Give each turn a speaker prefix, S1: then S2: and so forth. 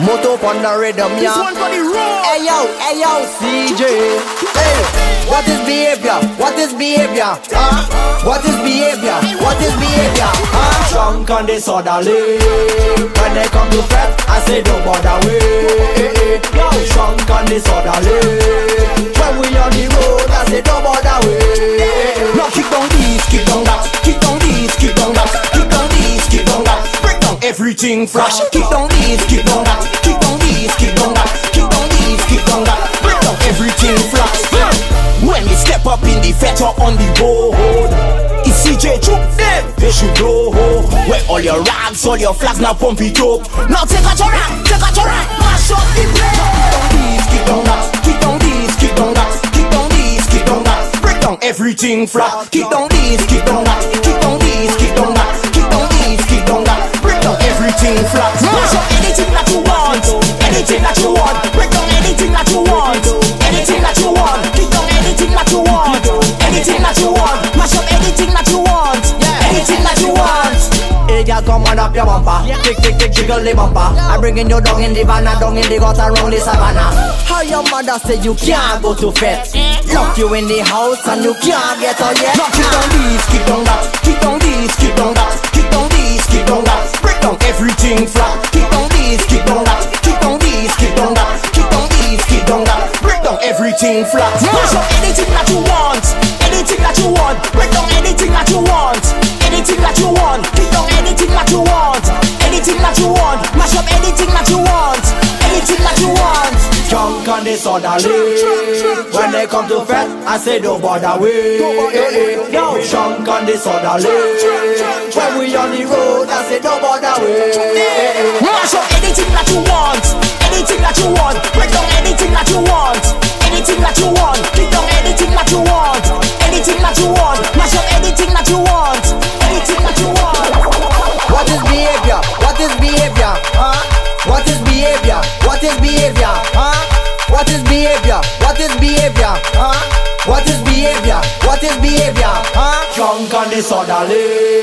S1: Motto on the rhythm, yeah.
S2: This one for the road.
S1: Hey yo, hey yo, CJ. Hey, what is behavior? What is behavior? Huh? What is behavior? What is behavior? Huh? Drunk on this orderly. When they come to fret, I say don't bother we. Yo, drunk on this everything flash. Kick down this, kick down that, kick down this, kick down that, kick down this, kick down that. Break down everything flash. When we step up in the feta on the road, it's CJ Troop them. They should know where all your rags, all your flags now pump it up. Now take out your rag, take out your rag, mash up the place. Kick down this, kick down that, kick down this, kick down that, kick down this, kick down that. Break down everything flat. Kick down this, kick down that, kick up your bumper Tick, tick, tick, jiggle the bumper I'm bringing you down in the van and down in the gutter round the savannah How your mother say you can't go to fete Lock you in the house and you can't get out yet Now kick down this, kick down that Kick down this, kick down that Kick down this, kick down that Break down everything flat Kick down this, kick down that Kick down this, kick down that Kick down this, kick down that Break down everything flat Mash up anything that you want Anything that you want Break down anything that you want Anything that you want on this orderly When they come to fret I say don't bother we Yo, drunk on this orderly When we on the road I say don't bother we Mash up anything that you want. Anything that you want. Break down anything that you want. Anything that you want. Kick down anything that you want. Anything that you want behavior, huh? Drunk and disorderly.